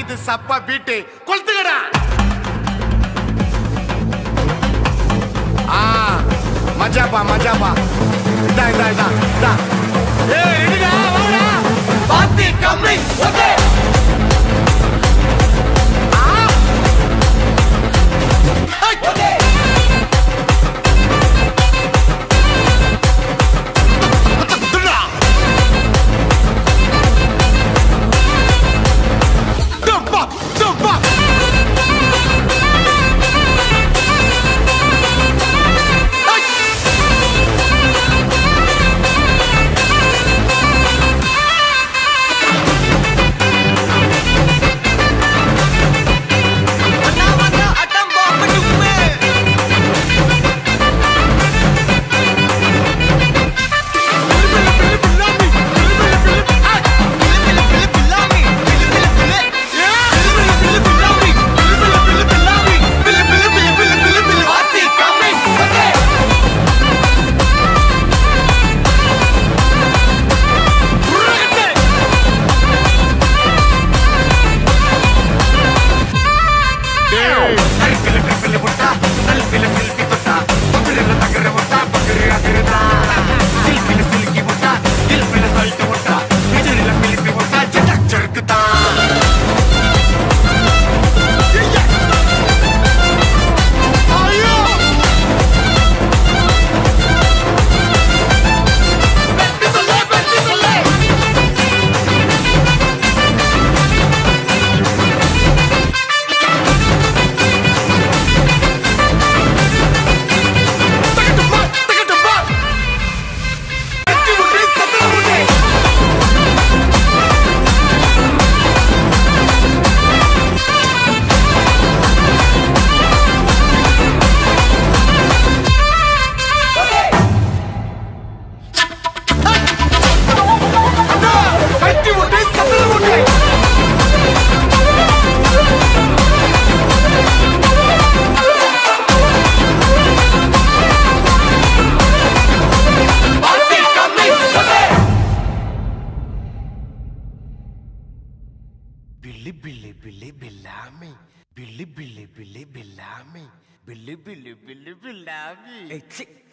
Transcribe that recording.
இது சப்பா பீட்டு கொளுத்துக்கடா மஜாபா மஜாபா இதா இதா இதா இதா Fuck! Billy Billy Billy Bellamy. Billy Billy Billy Bellamy. Billy Billy Billy Bellamy. Hey, chick.